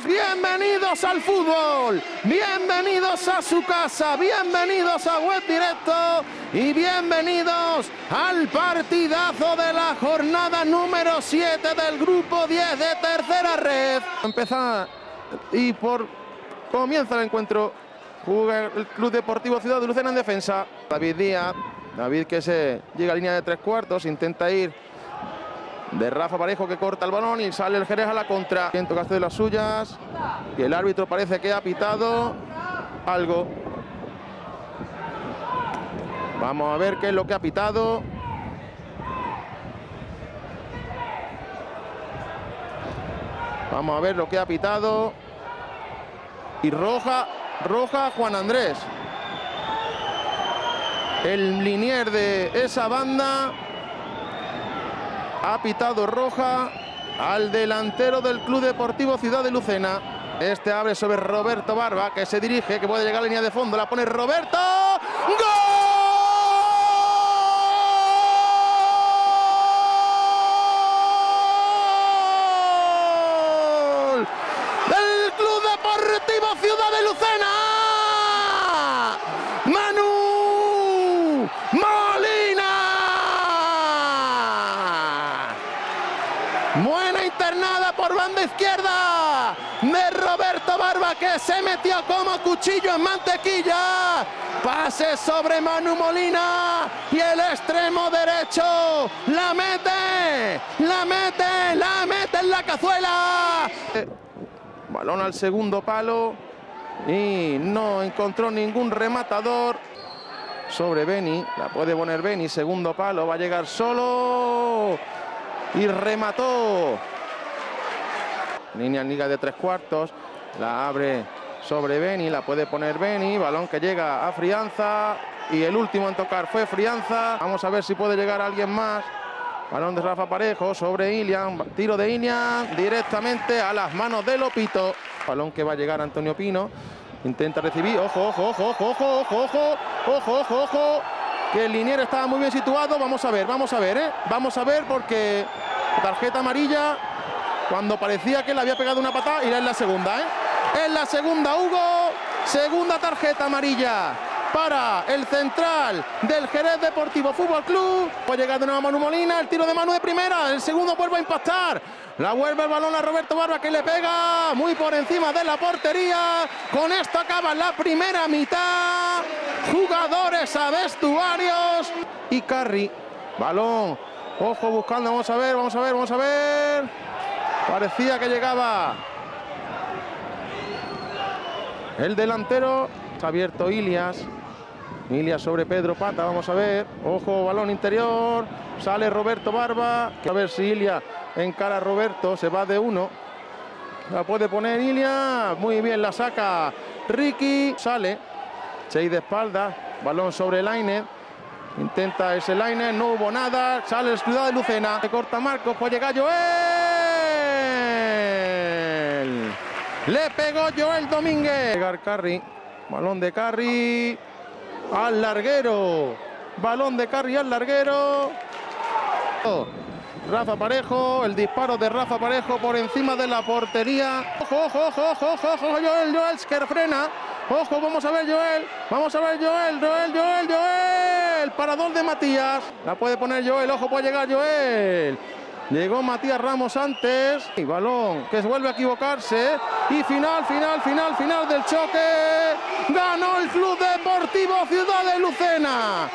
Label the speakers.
Speaker 1: Bienvenidos al fútbol, bienvenidos a su casa, bienvenidos a Web Directo y bienvenidos al partidazo de la jornada número 7 del grupo 10 de tercera red. Empieza y por comienza el encuentro. Juega el Club Deportivo Ciudad de Lucena en defensa. David Díaz, David que se llega a línea de tres cuartos, intenta ir de Rafa Parejo que corta el balón y sale el Jerez a la contra. Siento que de las suyas y el árbitro parece que ha pitado algo. Vamos a ver qué es lo que ha pitado. Vamos a ver lo que ha pitado. Y roja, roja Juan Andrés. El linier de esa banda ha pitado roja al delantero del Club Deportivo Ciudad de Lucena. Este abre sobre Roberto Barba, que se dirige, que puede llegar a línea de fondo. La pone Roberto. ¡Gol! Del Club Deportivo Ciudad de Lucena. Manu Molina. Buena internada por banda izquierda de Roberto Barba que se metió como cuchillo en mantequilla. Pase sobre Manu Molina y el extremo derecho la mete, la mete, la mete en la cazuela. Balón al segundo palo y no encontró ningún rematador sobre Beni. La puede poner Beni, segundo palo, va a llegar solo y remató. Línea liga de tres cuartos, la abre sobre Beni, la puede poner Beni, balón que llega a Frianza y el último en tocar fue Frianza. Vamos a ver si puede llegar alguien más. Balón de Rafa Parejo sobre Ilian, tiro de Ilian directamente a las manos de Lopito. Balón que va a llegar Antonio Pino, intenta recibir, ojo, ojo, ojo, ojo, ojo, ojo, ojo, ojo, ojo, ojo, que el liniero estaba muy bien situado. Vamos a ver, vamos a ver, ¿eh? Vamos a ver porque tarjeta amarilla cuando parecía que le había pegado una patada y en la segunda, ¿eh? En la segunda, Hugo, segunda tarjeta amarilla para el central del Jerez Deportivo Fútbol Club. Va llegar de nuevo Manu Molina, el tiro de Manu de primera, el segundo vuelve a impactar. La vuelve el balón a Roberto Barba que le pega muy por encima de la portería. Con esto acaba la primera mitad. Jugadores a vestuarios. Y Carri, balón, ojo buscando, vamos a ver, vamos a ver, vamos a ver. Parecía que llegaba el delantero. Está abierto Ilias. Ilias sobre Pedro Pata, vamos a ver. Ojo, balón interior. Sale Roberto Barba. A ver si Ilias encara a Roberto. Se va de uno. La puede poner Ilias. Muy bien la saca Ricky. Sale. Chey de espalda. Balón sobre Laine. Intenta ese Laine. No hubo nada. Sale el Ciudad de Lucena. Se corta Marcos. Puede llegar Joel. Le pegó Joel Domínguez. Llegar Carri. Balón de Carri. Al larguero. Balón de Carri al larguero. Rafa Parejo, el disparo de Rafa Parejo por encima de la portería. Ojo, ojo, ojo, ojo, ojo, ojo, Joel, Joel, que frena. Ojo, vamos a ver Joel, vamos a ver Joel, Joel, Joel, Joel. Parador de Matías. La puede poner Joel, ojo, puede llegar Joel. Llegó Matías Ramos antes. Y balón que vuelve a equivocarse. Y final, final, final, final del choque. Ganó el Club Deportivo Ciudad de Lucena.